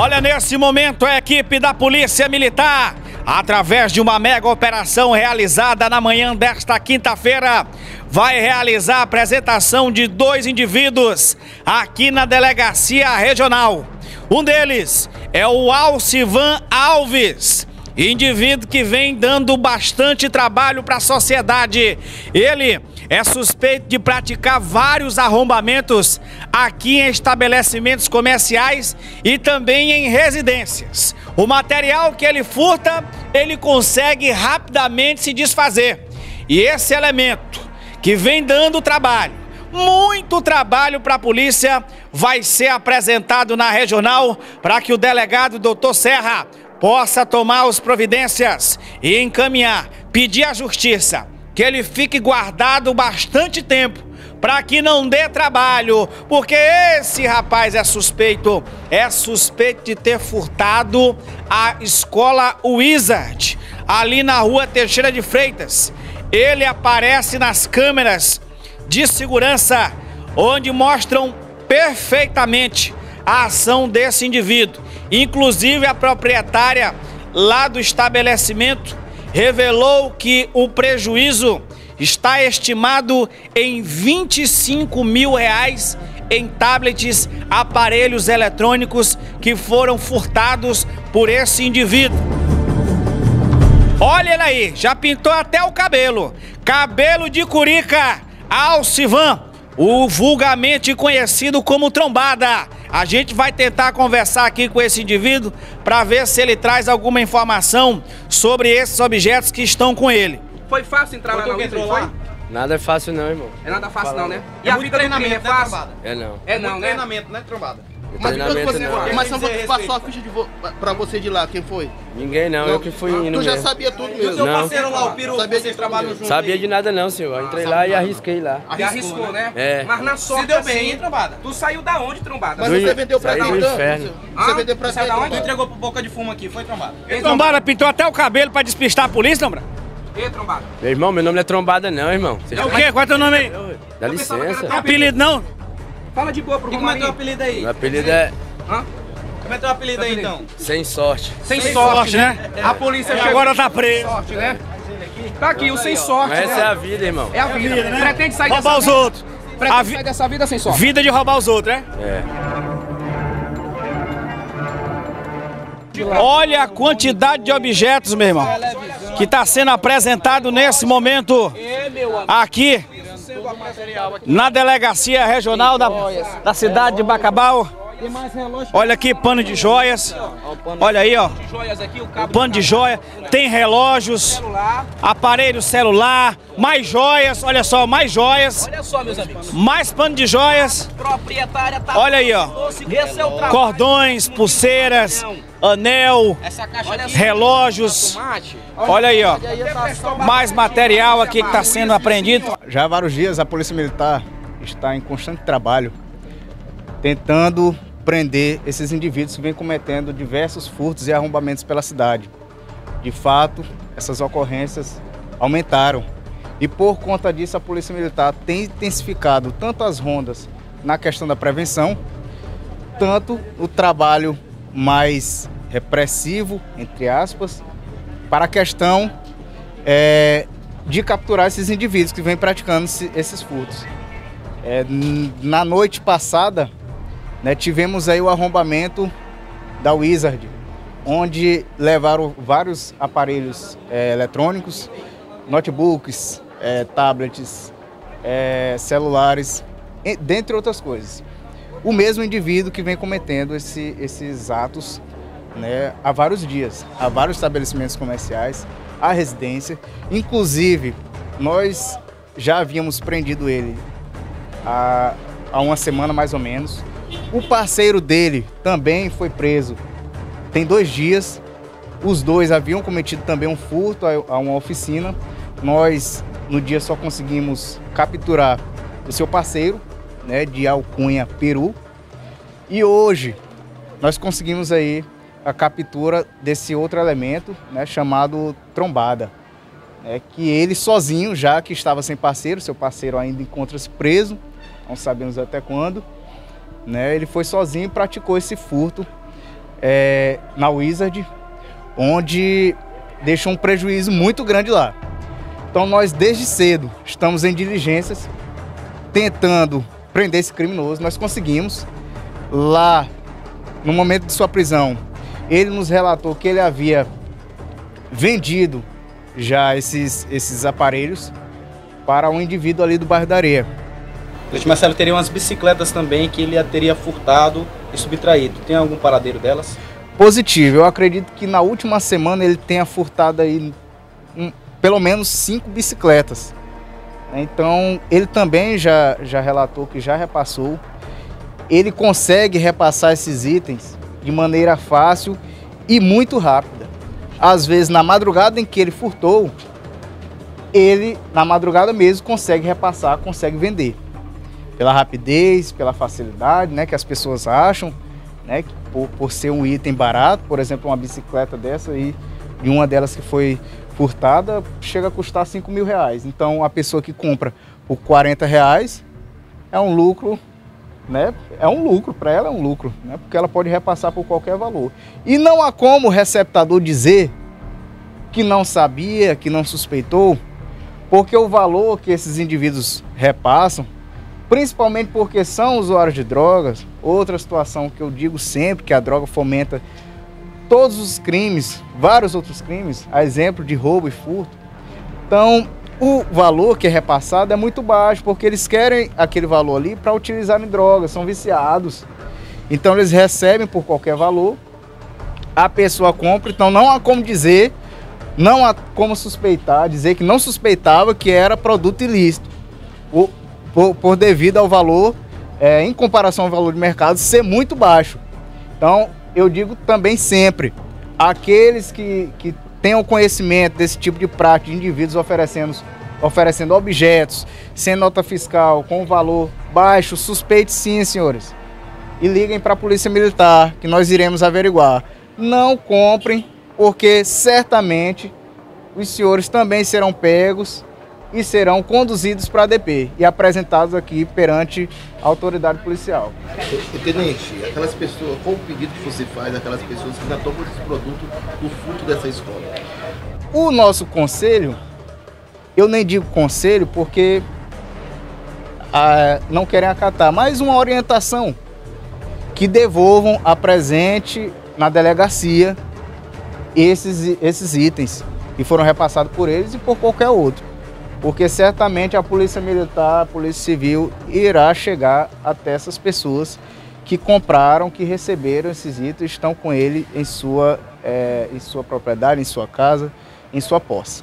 Olha, nesse momento, a equipe da Polícia Militar, através de uma mega operação realizada na manhã desta quinta-feira, vai realizar a apresentação de dois indivíduos aqui na delegacia regional. Um deles é o Alcivan Alves, indivíduo que vem dando bastante trabalho para a sociedade. Ele é suspeito de praticar vários arrombamentos aqui em estabelecimentos comerciais e também em residências. O material que ele furta, ele consegue rapidamente se desfazer. E esse elemento que vem dando trabalho, muito trabalho para a polícia, vai ser apresentado na regional para que o delegado doutor Serra possa tomar as providências e encaminhar, pedir à justiça que ele fique guardado bastante tempo para que não dê trabalho, porque esse rapaz é suspeito, é suspeito de ter furtado a escola Wizard, ali na rua Teixeira de Freitas. Ele aparece nas câmeras de segurança, onde mostram perfeitamente a ação desse indivíduo. Inclusive a proprietária lá do estabelecimento revelou que o prejuízo está estimado em 25 mil reais em tablets, aparelhos eletrônicos que foram furtados por esse indivíduo. Olha ele aí, já pintou até o cabelo. Cabelo de curica, Alcivan, o vulgarmente conhecido como trombada. A gente vai tentar conversar aqui com esse indivíduo para ver se ele traz alguma informação sobre esses objetos que estão com ele. Foi fácil entrar lá na Wizard, foi? Nada é fácil não, irmão. É nada fácil Fala. não, né? E É a vida do crime é treinamento, né, fácil? trombada? É não. É não, Muito né? treinamento, né, trombada? Mas Treinamento você, não. mas Quem você dizer passou a ficha de vo pra você de lá, quem foi? Ninguém não, eu que fui indo Tu já mesmo. sabia tudo E o seu mesmo. Não. parceiro lá, o Peru, Sabia vocês de trabalham juntos Sabia aí? de nada não, senhor. Eu entrei lá e arrisquei lá. Já arriscou, né? É. Mas na sorte Se deu bem, assim, hein, trombada? Tu saiu da onde, trombada? Mas Do- você vendeu pra quem? do então? inferno. Você Ah, vendeu pra quem? da onde? Tu entregou pro boca de fumo aqui, foi trombada? Trombada pintou até o cabelo para despistar a polícia, não, bra? Ei, trombada. Meu irmão, meu nome não é trombada não, irmão. Você É o quê? Qual é teu nome aí? Dá que licença. Apelido não? Fala de boa pro E como é teu apelido aí? Meu apelido é Hã? Como é teu apelido aí, então? Sem Sorte. Sem, Sem sorte, sorte, né? né? A polícia chegou agora tá sem preso. sorte, né? Tá aqui, o sem sorte, Mas essa é né? a vida, irmão. É a vida. Pretende sair Roubar dessa os vida? outros. Pretende A vi- sair dessa vida sem sorte? Vida de roubar os outros, né? É. Olha a quantidade de objetos, meu irmão, que está sendo apresentado nesse momento aqui na delegacia regional da, da cidade de Bacabal. Olha aqui, pano de joias. Olha aí, ó. O Pano de joia. Tem relógios, aparelho celular, mais joias. Olha só, mais joias. Olha só, meus amigos. Mais pano de joias. Proprietária tá... Olha aí, ó. Esse é o trabalho. Cordões, pulseiras, anel, caixa aqui... relógios. Olha aí, ó. Mais material aqui que está sendo apreendido. Já há vários dias a Polícia Militar está em constante trabalho tentando prender esses indivíduos que vêm cometendo diversos furtos e arrombamentos pela cidade. De fato, essas ocorrências aumentaram. E por conta disso, a Polícia Militar tem intensificado tanto as rondas na questão da prevenção, tanto o trabalho mais repressivo, entre aspas, para a questão é, de capturar esses indivíduos que vêm praticando esse- esses furtos. É, na noite passada, né, tivemos aí o arrombamento da Wizard, onde levaram vários aparelhos é, eletrônicos, notebooks, é, tablets, é, celulares, dentre outras coisas. O mesmo indivíduo que vem cometendo esse- esses atos né, há vários dias, há vários estabelecimentos comerciais, há residência. Inclusive, nós já havíamos prendido ele há, há uma semana mais ou menos. O parceiro dele também foi preso tem dois dias. Os dois haviam cometido também um furto a, uma oficina. Nós, no dia, só conseguimos capturar o seu parceiro, né, de Alcunha, Peru. E hoje, nós conseguimos aí a captura desse outro elemento, né, chamado trombada. É que ele sozinho, já que estava sem parceiro, seu parceiro ainda encontra-se preso, não sabemos até quando, né, ele foi sozinho e praticou esse furto é, na Wizard, onde deixou um prejuízo muito grande lá. Então nós desde cedo estamos em diligências tentando prender esse criminoso. Nós conseguimos lá no momento de sua prisão. Ele nos relatou que ele havia vendido já esses, esses aparelhos para um indivíduo ali do bairro da Areia. Leite Marcelo teria umas bicicletas também que ele teria furtado e subtraído. Tem algum paradeiro delas? Positivo. Eu acredito que na última semana ele tenha furtado aí um, pelo menos cinco bicicletas. Então ele também já, já relatou que já repassou. Ele consegue repassar esses itens de maneira fácil e muito rápida. Às vezes na madrugada em que ele furtou, ele na madrugada mesmo consegue repassar, consegue vender pela rapidez, pela facilidade, né, que as pessoas acham, né, por, por ser um item barato, por exemplo, uma bicicleta dessa e uma delas que foi furtada, chega a custar 5 mil reais. Então, a pessoa que compra por 40 reais é um lucro, né, é um lucro, para ela é um lucro, né, porque ela pode repassar por qualquer valor. E não há como o receptador dizer que não sabia, que não suspeitou, porque o valor que esses indivíduos repassam principalmente porque são usuários de drogas. Outra situação que eu digo sempre que a droga fomenta todos os crimes, vários outros crimes, a exemplo de roubo e furto. Então, o valor que é repassado é muito baixo, porque eles querem aquele valor ali para utilizar em drogas, são viciados. Então, eles recebem por qualquer valor, a pessoa compra, então não há como dizer, não há como suspeitar, dizer que não suspeitava que era produto ilícito. Por, por devido ao valor, é, em comparação ao valor de mercado, ser muito baixo. Então, eu digo também sempre, aqueles que, que tenham conhecimento desse tipo de prática de indivíduos oferecendo, oferecendo objetos, sem nota fiscal, com valor baixo, suspeite sim, senhores. E liguem para a Polícia Militar, que nós iremos averiguar. Não comprem, porque certamente os senhores também serão pegos e serão conduzidos para a DP e apresentados aqui perante a autoridade policial. Tenente, aquelas pessoas, qual o pedido que você faz àquelas pessoas que ainda tomam esse produto do fruto dessa escola? O nosso conselho, eu nem digo conselho porque ah, não querem acatar, mas uma orientação que devolvam a presente na delegacia esses, esses itens que foram repassados por eles e por qualquer outro porque certamente a Polícia Militar, a Polícia Civil irá chegar até essas pessoas que compraram, que receberam esses itens, estão com ele em sua, é, em sua propriedade, em sua casa, em sua posse.